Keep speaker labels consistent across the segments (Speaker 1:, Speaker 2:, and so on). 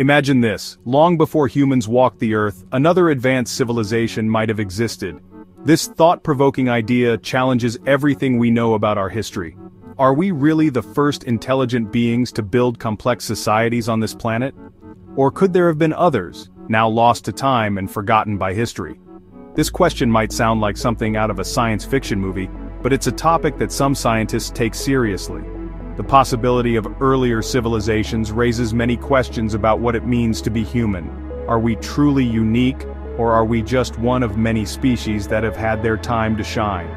Speaker 1: Imagine this, long before humans walked the Earth, another advanced civilization might have existed. This thought-provoking idea challenges everything we know about our history. Are we really the first intelligent beings to build complex societies on this planet? Or could there have been others, now lost to time and forgotten by history? This question might sound like something out of a science fiction movie, but it's a topic that some scientists take seriously. The possibility of earlier civilizations raises many questions about what it means to be human. Are we truly unique, or are we just one of many species that have had their time to shine?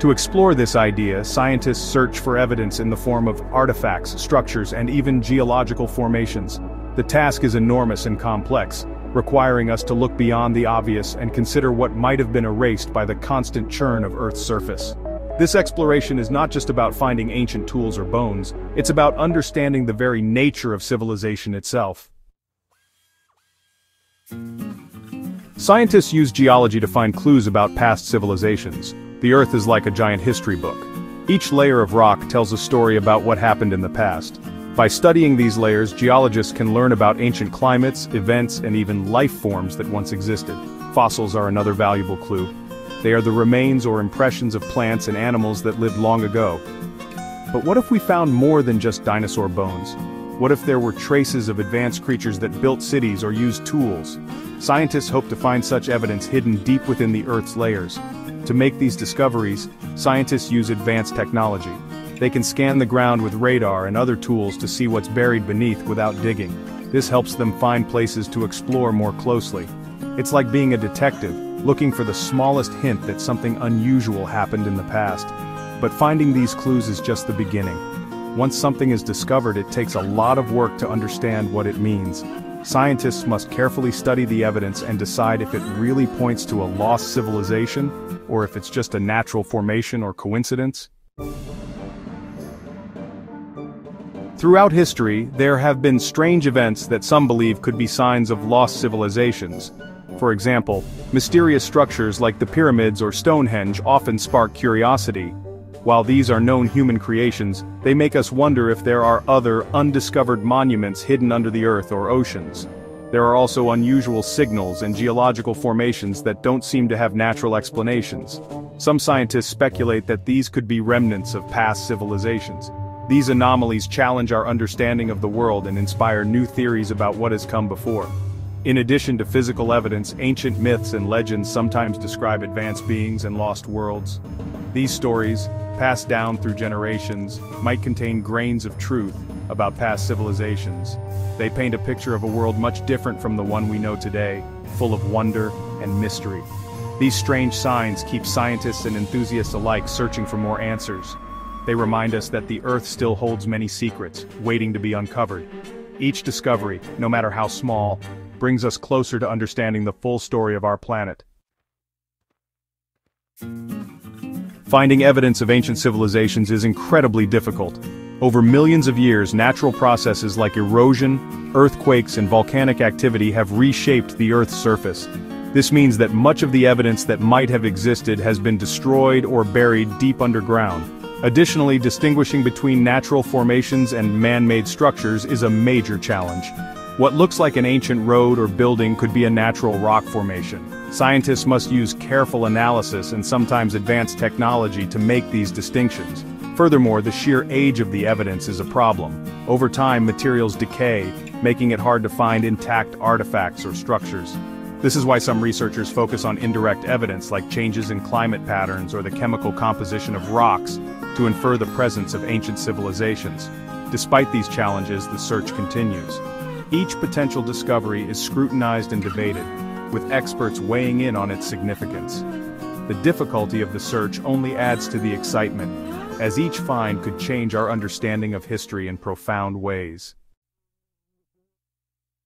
Speaker 1: To explore this idea, scientists search for evidence in the form of artifacts, structures, and even geological formations. The task is enormous and complex, requiring us to look beyond the obvious and consider what might have been erased by the constant churn of Earth's surface. This exploration is not just about finding ancient tools or bones, it's about understanding the very nature of civilization itself. Scientists use geology to find clues about past civilizations. The Earth is like a giant history book. Each layer of rock tells a story about what happened in the past. By studying these layers, geologists can learn about ancient climates, events, and even life forms that once existed. Fossils are another valuable clue. They are the remains or impressions of plants and animals that lived long ago. But what if we found more than just dinosaur bones? What if there were traces of advanced creatures that built cities or used tools? Scientists hope to find such evidence hidden deep within the Earth's layers. To make these discoveries, scientists use advanced technology. They can scan the ground with radar and other tools to see what's buried beneath without digging. This helps them find places to explore more closely. It's like being a detective, looking for the smallest hint that something unusual happened in the past. But finding these clues is just the beginning. Once something is discovered it takes a lot of work to understand what it means. Scientists must carefully study the evidence and decide if it really points to a lost civilization, or if it's just a natural formation or coincidence. Throughout history, there have been strange events that some believe could be signs of lost civilizations. For example, mysterious structures like the pyramids or Stonehenge often spark curiosity. While these are known human creations, they make us wonder if there are other, undiscovered monuments hidden under the earth or oceans. There are also unusual signals and geological formations that don't seem to have natural explanations. Some scientists speculate that these could be remnants of past civilizations. These anomalies challenge our understanding of the world and inspire new theories about what has come before. In addition to physical evidence, ancient myths and legends sometimes describe advanced beings and lost worlds. These stories, passed down through generations, might contain grains of truth about past civilizations. They paint a picture of a world much different from the one we know today, full of wonder and mystery. These strange signs keep scientists and enthusiasts alike searching for more answers. They remind us that the Earth still holds many secrets, waiting to be uncovered. Each discovery, no matter how small, brings us closer to understanding the full story of our planet. Finding evidence of ancient civilizations is incredibly difficult. Over millions of years natural processes like erosion, earthquakes and volcanic activity have reshaped the Earth's surface. This means that much of the evidence that might have existed has been destroyed or buried deep underground. Additionally, distinguishing between natural formations and man-made structures is a major challenge. What looks like an ancient road or building could be a natural rock formation. Scientists must use careful analysis and sometimes advanced technology to make these distinctions. Furthermore, the sheer age of the evidence is a problem. Over time materials decay, making it hard to find intact artifacts or structures. This is why some researchers focus on indirect evidence like changes in climate patterns or the chemical composition of rocks to infer the presence of ancient civilizations. Despite these challenges, the search continues. Each potential discovery is scrutinized and debated, with experts weighing in on its significance. The difficulty of the search only adds to the excitement, as each find could change our understanding of history in profound ways.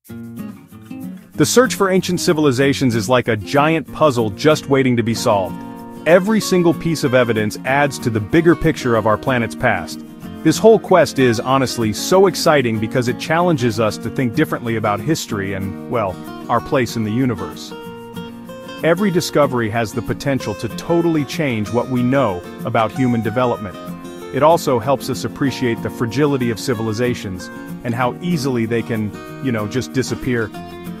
Speaker 1: The search for ancient civilizations is like a giant puzzle just waiting to be solved. Every single piece of evidence adds to the bigger picture of our planet's past, this whole quest is, honestly, so exciting because it challenges us to think differently about history and, well, our place in the universe. Every discovery has the potential to totally change what we know about human development. It also helps us appreciate the fragility of civilizations, and how easily they can, you know, just disappear.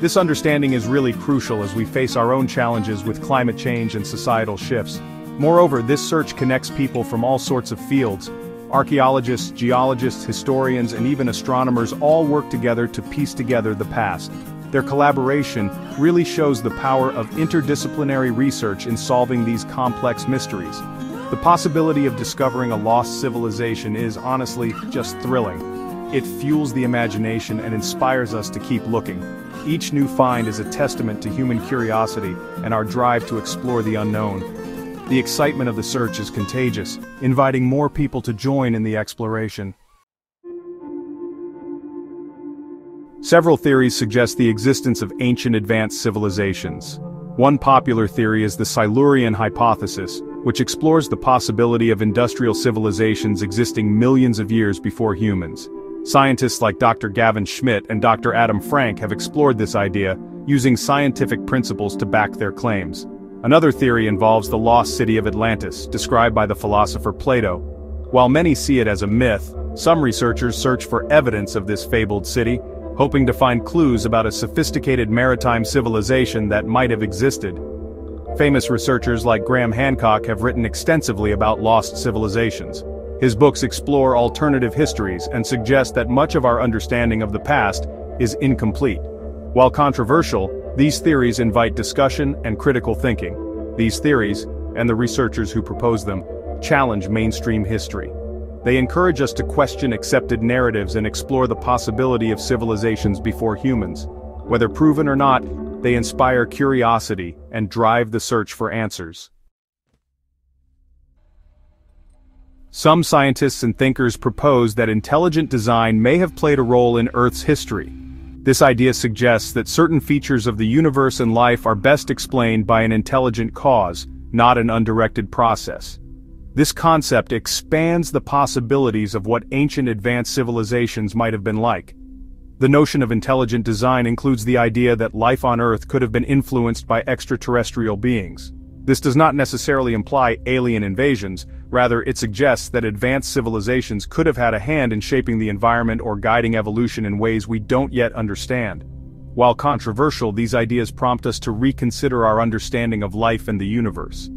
Speaker 1: This understanding is really crucial as we face our own challenges with climate change and societal shifts. Moreover, this search connects people from all sorts of fields. Archaeologists, geologists, historians, and even astronomers all work together to piece together the past. Their collaboration really shows the power of interdisciplinary research in solving these complex mysteries. The possibility of discovering a lost civilization is, honestly, just thrilling. It fuels the imagination and inspires us to keep looking. Each new find is a testament to human curiosity and our drive to explore the unknown. The excitement of the search is contagious, inviting more people to join in the exploration. Several theories suggest the existence of ancient advanced civilizations. One popular theory is the Silurian hypothesis, which explores the possibility of industrial civilizations existing millions of years before humans. Scientists like Dr. Gavin Schmidt and Dr. Adam Frank have explored this idea, using scientific principles to back their claims. Another theory involves the lost city of Atlantis, described by the philosopher Plato. While many see it as a myth, some researchers search for evidence of this fabled city, hoping to find clues about a sophisticated maritime civilization that might have existed. Famous researchers like Graham Hancock have written extensively about lost civilizations. His books explore alternative histories and suggest that much of our understanding of the past is incomplete. While controversial, these theories invite discussion and critical thinking. These theories, and the researchers who propose them, challenge mainstream history. They encourage us to question accepted narratives and explore the possibility of civilizations before humans. Whether proven or not, they inspire curiosity and drive the search for answers. Some scientists and thinkers propose that intelligent design may have played a role in Earth's history. This idea suggests that certain features of the universe and life are best explained by an intelligent cause, not an undirected process. This concept expands the possibilities of what ancient advanced civilizations might have been like. The notion of intelligent design includes the idea that life on Earth could have been influenced by extraterrestrial beings. This does not necessarily imply alien invasions, rather it suggests that advanced civilizations could have had a hand in shaping the environment or guiding evolution in ways we don't yet understand. While controversial, these ideas prompt us to reconsider our understanding of life and the universe.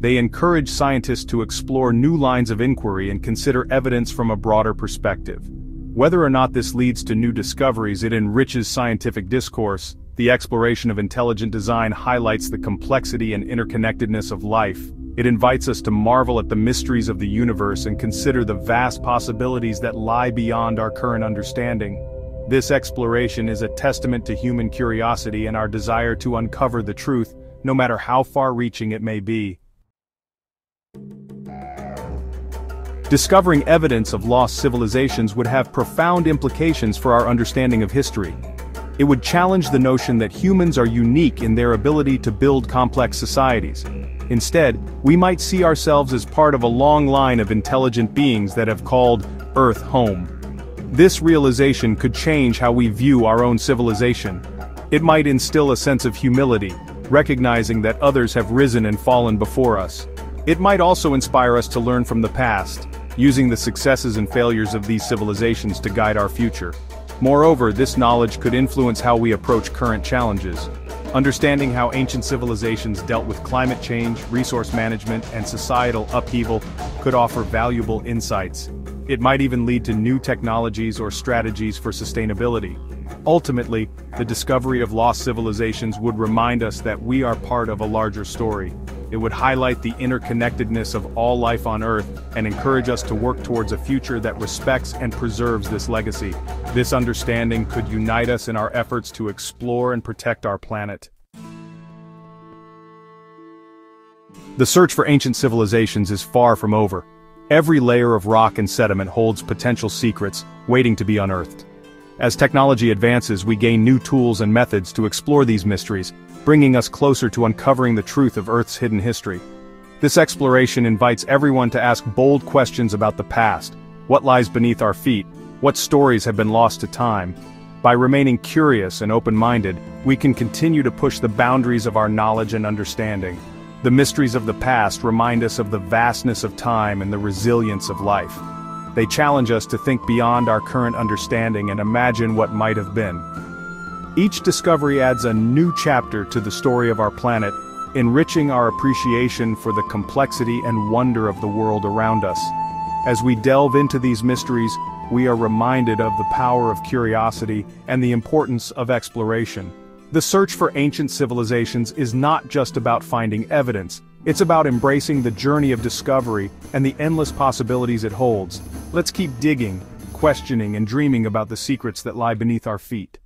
Speaker 1: They encourage scientists to explore new lines of inquiry and consider evidence from a broader perspective. Whether or not this leads to new discoveries it enriches scientific discourse, the exploration of intelligent design highlights the complexity and interconnectedness of life, it invites us to marvel at the mysteries of the universe and consider the vast possibilities that lie beyond our current understanding. This exploration is a testament to human curiosity and our desire to uncover the truth, no matter how far-reaching it may be. Discovering evidence of lost civilizations would have profound implications for our understanding of history. It would challenge the notion that humans are unique in their ability to build complex societies. Instead, we might see ourselves as part of a long line of intelligent beings that have called Earth home. This realization could change how we view our own civilization. It might instill a sense of humility, recognizing that others have risen and fallen before us. It might also inspire us to learn from the past, using the successes and failures of these civilizations to guide our future. Moreover, this knowledge could influence how we approach current challenges. Understanding how ancient civilizations dealt with climate change, resource management, and societal upheaval could offer valuable insights. It might even lead to new technologies or strategies for sustainability. Ultimately, the discovery of lost civilizations would remind us that we are part of a larger story, it would highlight the interconnectedness of all life on Earth and encourage us to work towards a future that respects and preserves this legacy. This understanding could unite us in our efforts to explore and protect our planet. The search for ancient civilizations is far from over. Every layer of rock and sediment holds potential secrets, waiting to be unearthed. As technology advances we gain new tools and methods to explore these mysteries, bringing us closer to uncovering the truth of Earth's hidden history. This exploration invites everyone to ask bold questions about the past, what lies beneath our feet, what stories have been lost to time. By remaining curious and open-minded, we can continue to push the boundaries of our knowledge and understanding. The mysteries of the past remind us of the vastness of time and the resilience of life. They challenge us to think beyond our current understanding and imagine what might have been. Each discovery adds a new chapter to the story of our planet, enriching our appreciation for the complexity and wonder of the world around us. As we delve into these mysteries, we are reminded of the power of curiosity and the importance of exploration. The search for ancient civilizations is not just about finding evidence, it's about embracing the journey of discovery and the endless possibilities it holds. Let's keep digging, questioning and dreaming about the secrets that lie beneath our feet.